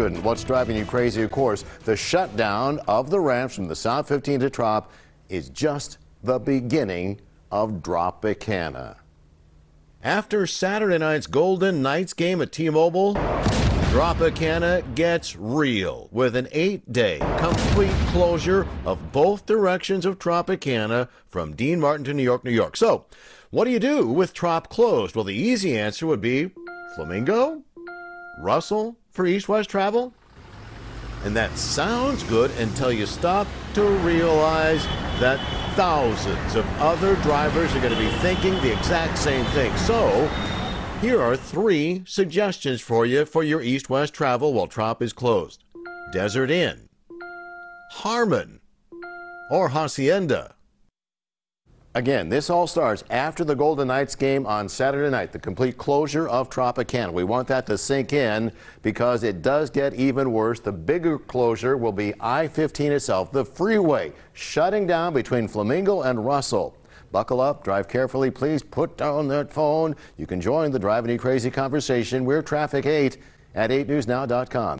Shouldn't. What's driving you crazy, of course, the shutdown of the ramps from the South 15 to Trop is just the beginning of Dropicana. After Saturday night's Golden Knights game at T-Mobile, Tropicana gets real with an eight-day complete closure of both directions of Tropicana from Dean Martin to New York, New York. So, what do you do with Trop closed? Well, the easy answer would be Flamingo, Russell for east-west travel? And that sounds good until you stop to realize that thousands of other drivers are going to be thinking the exact same thing. So, here are three suggestions for you for your east-west travel while Trop is closed. Desert Inn, Harmon, or Hacienda. Again, this all starts after the Golden Knights game on Saturday night, the complete closure of Tropicana. We want that to sink in because it does get even worse. The bigger closure will be I-15 itself, the freeway, shutting down between Flamingo and Russell. Buckle up, drive carefully, please put down that phone. You can join the Driving You Crazy conversation. We're Traffic 8 at 8newsnow.com.